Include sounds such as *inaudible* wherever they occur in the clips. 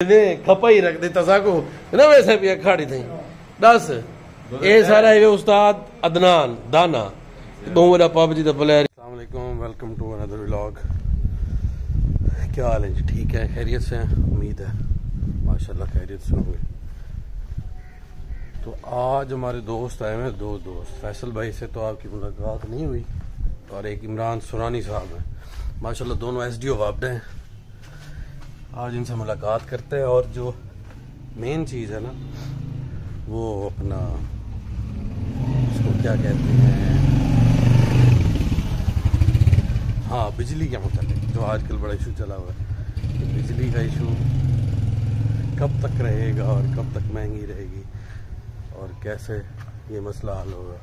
ને ખપાઈ રાખ દેતા સાકુ નવે સાહેબ એ ખાડી થઈ દસ એ સારા એવે ઉસ્તાદ અદનાન દાના બહુ બધા પાપજી દ પ્લેયર अस्सलाम वालेकुम वेलकम टू अनदर व्लॉग क्या हाल है जी? ठीक है, खैरियत से उम्मीद है, माशाल्लाह खैरियत से होंगे। तो आज हमारे दोस्त आए हैं, दो दोस्त। फैसल भाई से तो आपकी मुलाकात नहीं हुई, और एक इमरान सुरानी साहब है। माशाल्लाह दोनों एसडीओ वापडे हैं। आज इनसे मुलाकात करते हैं और जो मेन चीज़ है ना, वो अपना, उसको क्या कहते हैं? हाँ बिजली के मतलब जो आजकल बड़ा इशू चला हुआ है। बिजली का इशू कब तक रहेगा और कब तक महँगी रहेगी और कैसे ये मसला हल होगा।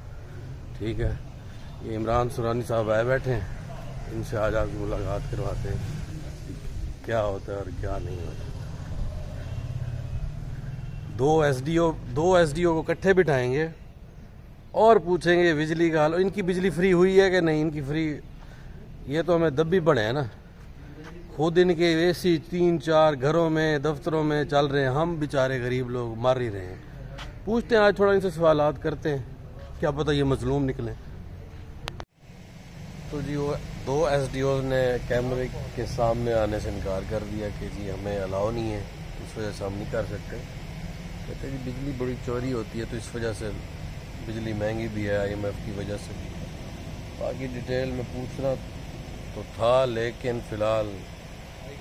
ठीक है? ये इमरान सुरानी साहब आए बैठे हैं। इनसे आज आपकी मुलाकात करवाते हैं। क्या होता है और क्या नहीं होता दो एसडीओ दो एसडीओ को इकट्ठे बिठाएँगे और पूछेंगे, बिजली का हाल, इनकी बिजली फ्री हुई है कि नहीं? इनकी फ्री, ये तो हमें दब भी पड़े हैं ना। खुद इनके एसी तीन, चार घरों में, दफ्तरों में चल रहे हैं। हम बेचारे गरीब लोग, मार ही रहे हैं। पूछते हैं, आज थोड़ा इनसे सवाल करते हैं। क्या पता ये मजलूम निकले। तो जी वो दो एसडीओ ने कैमरे के सामने आने से इनकार कर दिया कि जी हमें अलाउ नहीं है, इस वजह से हम नहीं कर सकते। कहते जी, बिजली बड़ी चोरी होती है तो इस वजह से बिजली महँगी भी है आईएमएफ की वजह से भी। बाकी डिटेल में पूछना तो था, लेकिन फ़िलहाल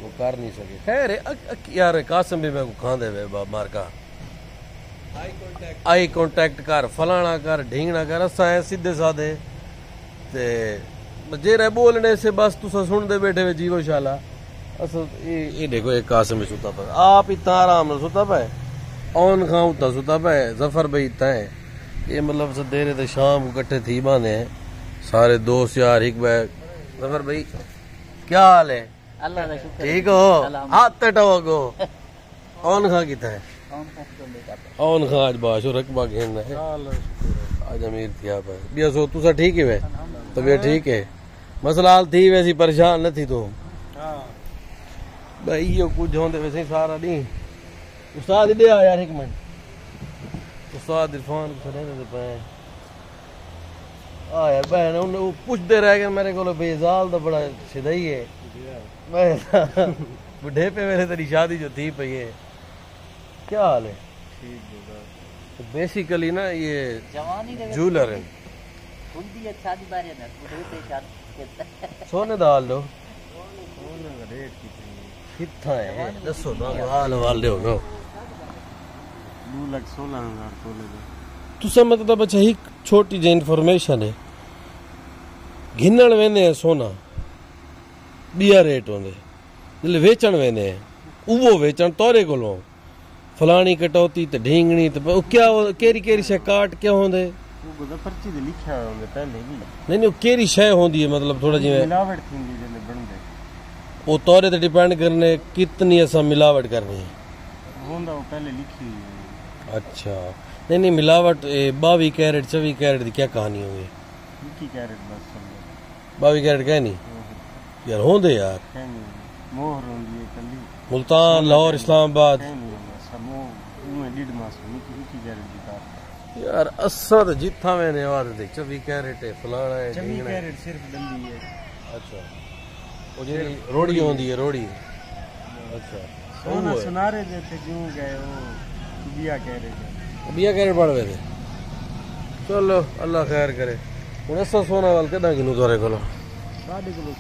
वो कर नहीं सके। खैर यार, कासम भी मैं खां दे मार का। आई कांटेक्ट कर, फलाना कर, ढींगना कर, असा है सीधे साधे। जेरे बोलने से बस तुसा सुनते बैठे हुए जीवो शाला अस ये ये देखो एक कासम में सुता पे आप इतना आराम से सुता पे ऑन खां उता सुता पे ज़फ़र भाई इतना है ये मतलब सदेरे ते शाम को इकट्ठे थी बाने हैं सारे दोस्त यार एक बैग ज़फ़र भाई क्या हाल है अल्लाह का शुक्र ठीक हो हाथ तटाओ गो ऑन खां कितना है ऑन खां आज बाशो रकबा घेरना है आज अमीर थी आप बिया सो तुसा ठीक है वे तबीयत ठीक है मसला हाल थी वैसी परेशान न थी तू भाई यो कुछ होंदे वैसे सारा दी उस्ताद आ यार एक मिनट उस्ताद इरफान दे पे आ यार बहन उन वो पूछते रह गए मेरे को बेजाल तो बड़ा सीधा ही। है मैं बुढ़े पे मेरे तेरी शादी जो थी पई है। क्या हाल है? तो बेसिकली ना ये जवानी जूलर है। खुलदी है शादी बारे ना बुढ़े पे शादी सोने दा हाल दो कितना है दसो ना हाल वाल दो नो दो लाख सोलह हज़ार तोले दे तुसा मतलब अच्छा ही छोटी जी इन्फॉर्मेशन है घिनण वेंदे हैं सोना ॿिया रेट हूंदे जिसले वेचण वेंदे हैं उहो वेचण तोरे कोलों फलानी क्या केरी केरी क्या केरी शइ हूंदी है मतलब थोड़ा जिवें मिलावट थींदी जने बनदे वो तोरे ते डिपेंड करने कितनी असां मिलावट करनी है होंदा वो पहले लिखी हुई अच्छा नहीं नहीं मिलावट बावी कैरेट चौबी कैरेट की क्या कहानी होगी लिखी कैरेट बस बावी कैरेट नहीं यार होंदे यार मोहर होंदी है कली मुल्तान लाहौर इस्लामाबाद कहनी होंदा सब वो उमे डिड मास लिखी लिखी कैरेट दी कार यार असा तो जिथा मैंने आवाज़ दे चौबी कैरेट है फलाना है चमी ढींगना है। कैरेट सिर्फ़ डली है अच्छा वो जी रोड़ी होंदी है रोड़ी अच्छा सोना वो है। सुनारे देते क्यों गए वो बिया कैरेट है बिया कैरेट पड़ गए थे चलो अल्लाह खैर करे हूँ असा सोना वाल कितना गिनू तोरे को साढ़े किलो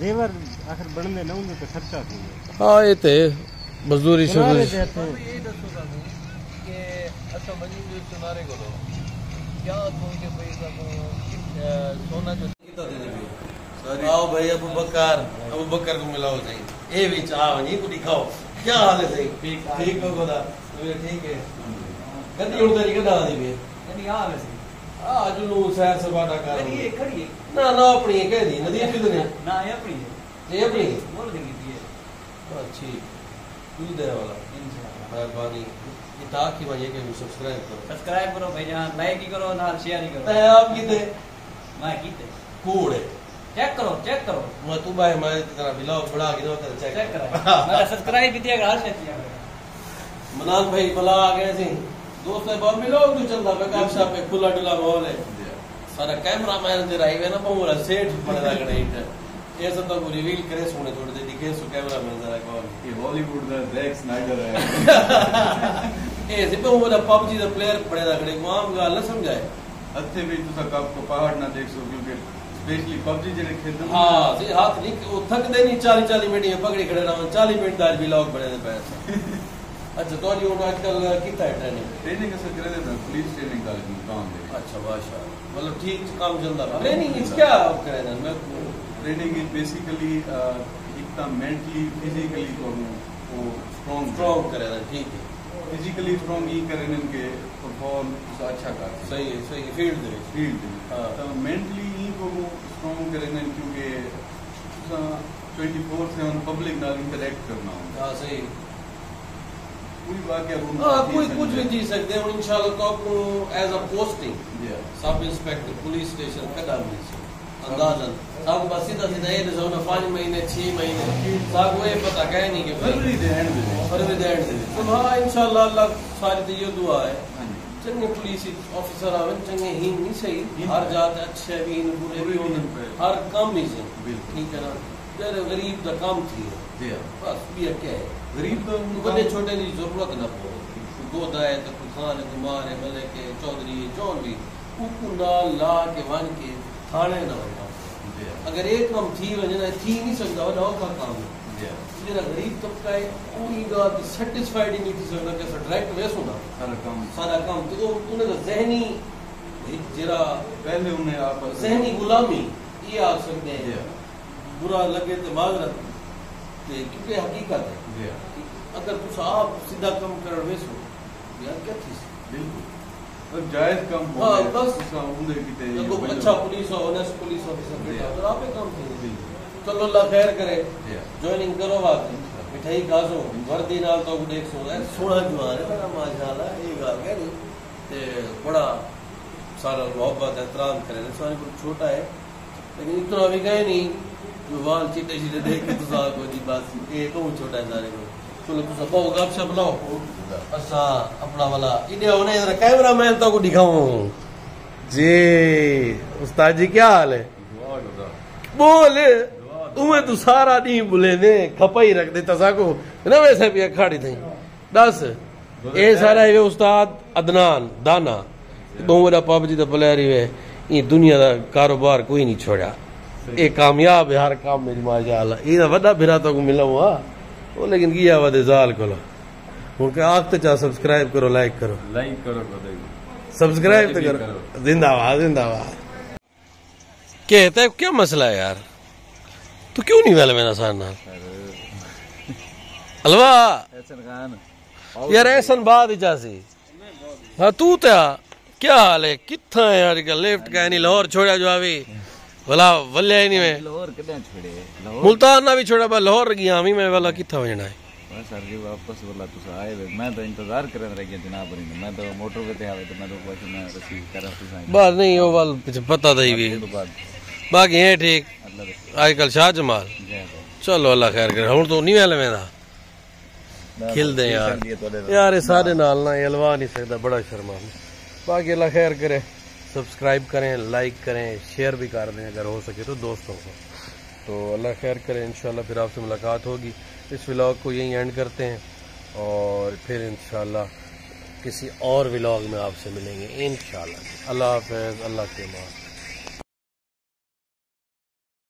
सोना सवेरे गिन गिनो कितना गिनू जितना बिल लागे तो तो जेवर आखिर बनदे ना उनके तो। खर्चा थी हाँ ये ते मजदूरी सुनारे शुरू देते हैं आओ भाई अबू बकर अबू बकर को मिलाओ सही। ए भी चाह वनी को दिखाओ। क्या हाल है सही? ठीक ठीक हो खुदा तबीयत ठीक है। कदी उड़ तेरी कदा दी भी यानी आ वैसे आज नु सैर सपाटा कर खड़ी है खड़ी है। ना ना अपनी कह दी। नदी कितने ना ये अपनी है। ये अपनी बोल देंगे दिए अच्छी तू दे वाला। मेहरबानी ये ताकि भाई के सब्सक्राइब करो। सब्सक्राइब करो भाई लाइक ही करो ना शेयर ही करो। ते आप किते मैं कीते कूड़े चेक करो चेक करो। मैं तू भाई मैं तेरा ब्लॉग बड़ा के ना तेरा चेक चेक करो। मेरा सब्सक्राइब भी दिया हाल से किया मनान भाई भला आ गए थे दोस्त ने मिलो तू चलदा पे काम सा पे खुला डुला माहौल है? सारा कैमरा मैन तेरा ही ना पमूरा सेठ पड़दा कने इंट ऐसा तो रिवील करे सोने थोड़े दे दिखे सो कैमरा मैन जरा कौन? ये *laughs* बॉलीवुड दा जैक स्नाइडर है। ए जे पमूरा पबजी दा प्लेयर पड़दा कने आम गाल ना समझाए। अच्छे भी तुसा कप को पहाड़ ना देख सो क्योंकि स्पेशली पबजी जेड़े खेलदे हाँ जी हाथ नहीं ओ थकदे नहीं 40 40 मिनट पकड़ी खड़े रहन 40 मिनट दार भी लॉक बने दे पैसे। *laughs* ਅੱਛਾ ਤੁਹਾਡੀ ਉਹ ਅੱਜ ਕੱਲ ਕੀਤਾ ਹੈ ਟ੍ਰੇਨਿੰਗ ਟ੍ਰੇਨਿੰਗ ਅਸਰ ਕਰੇ ਨੇ ਪੁਲਿਸ ਟ੍ਰੇਨਿੰਗ ਕਾਲਜ ਨੂੰ ਕੰਮ ਦੇ अच्छा माशा मतलब ठीक काम चलता है ट्रेनिंग इस क्या करे ना मैं ਟ੍ਰੇਨਿੰਗ ਇਜ਼ ਬੇਸਿਕਲੀ ਇੱਕ ਤਾਂ ਮੈਂਟਲੀ ਫਿਜ਼ੀਕਲੀ ਤੁਹਾਨੂੰ ਉਹ ਸਟਰੋਂਗ स्ट्रॉन्ग करे ना ठीक है ਫਿਜ਼ੀਕਲੀ ਸਟਰੋਂਗ ਹੀ ਕਰੇ ਨੇ ਕਿ ਪਰਫਾਰਮ ਤੁਸੀਂ ਅੱਛਾ ਕਰ ਸਕੋ सही है सही है फील्ड दे विच ਫੀਲਡ ਹਾਂ। ਤਾਂ ਮੈਂਟਲੀ ਹੀ ਤੁਹਾਨੂੰ ਸਟਰੋਂਗ ਕਰੇ ਨੇ ਕਿਉਂਕਿ ਤੁਸੀਂ 24/7 ਪਬਲਿਕ ਨਾਲ ਇੰਟਰੈਕਟ ਕਰਨਾ ਹੁੰਦਾ हां सही ਕੋਈ ਵਾਕਿਆ ਉਹ हां हाँ, कोई कुछ भी जी सकदे हुन इंशाल्लाह कॉप को as a posting sub inspector police station कदा अंदाजन। साहब बस सीधा सीधा ये दसो ना पाँच महीने छह महीने साहब ये पता कह नहीं कि फरवरी दे and they February they and they तो हाँ इंशाल्लाह अल्लाह सारी दी ये दुआ है। चंगे पुलिस ऑफिसर आवन चंगे ही नहीं सही। हर जात अच्छे भी इन बुरे भी होने हर काम ही से ठीक है ना? गरीब का काम थी। बस भी क्या है? गरीब तो छोटे की ज़रूरत न हो गोदा है तो खान कुमार है मले के चौधरी है चौन भी उकु नाल ला के वन के थाने ना होगा अगर एक कम थी वने थी नहीं सकता वो ना का काम। जरा गरीब तबका है पूरी गात सेटिस्फाइड नहीं थी सकता कि डायरेक्ट वे सुना। सारा काम सारा काम तो उन्हें तो जहनी जरा पहले उन्हें आप जहनी गुलामी ये आ सकते हैं। बुरा लगे तो माजरत। क्योंकि हकीकत है। अगर तुम आप सीधा कम कर वेसो यार क्या थी बिल्कुल। जायज़ कम हो हाँ बस। उम्र किते तो अच्छा पुलिस ऑनेस्ट पुलिस ऑफिसर बेटा तो आप काम थे। चलो अल्लाह खैर करे। जॉइनिंग करो बात। मिठाई खाजो वर्दी नाल तो देख सो है। सोना जवान है मेरा माशाल्लाह ये गाल है ते बड़ा सारा मोहब्बत एहतराम करे। सारे छोटा है लेकिन इतना भी कहे नहीं। देख के तो तुसा को जी बस। छोटा तो सारे को। चलो तुसा गप लाओ। अच्छा अपना वाला। इने होने तो को दिखाऊँ। जी उस्ताद जी क्या हाल है? बोल उमे तू तो सारा बुले ने रख दे तसा को। ना वैसे भी थी। दस ए सारा है उस्ताद अदनान दाना। अच्छा। बड़ा है ये दुनिया का कारोबार कोई नहीं छोड़ा। कामयाब हर काम में माशाला ज़ाल सब्सक्राइब करो लाइक करो। लाइक करो सब्सक्राइब तो करो। जिंदाबाद जिंदाबाद। कहता है क्या मसला है यार? तू क्यों नहीं वाला मेरा नाल? अलवा। यार ऐसा बात हाँ तू तो क्या हाल है? कितना है अजकल लेफ़्ट का नहीं लाहौर छोड़ा जो अभी भला वल्ले ही नहीं मैं। लाहौर कितना छोड़े? मुल्तान ना भी छोड़ा बा लाहौर गया हमी मैं वाला कितना वजना है? बस सर जी वापस बोला तुस आए वे मैं तो इंतज़ार कर रह गया जनाब री मैं तो मोटर पे आवे तो मैं तो बस मैं रिसीव कर रहा तुस बात नहीं वो वाल पता ही भी तो बाकी है ठीक। आजकल शाह जमाल। चलो अल्लाह खैर करे। हूँ तो नहीं वाले मेरा खिलदे यार। यार ये सारे नाल ना ये हलवा नहीं सकता बड़ा शर्मा बाकी अल्लाह खैर करे। सब्सक्राइब करें, लाइक करें, शेयर भी कर दें अगर हो सके तो दोस्तों को। तो अल्लाह खैर करें इन फिर आपसे मुलाकात होगी। इस व्लॉग को यहीं एंड करते हैं और फिर इन किसी और व्लॉग में आपसे मिलेंगे इन अल्लाह हाफ़ अल्लाह के माँ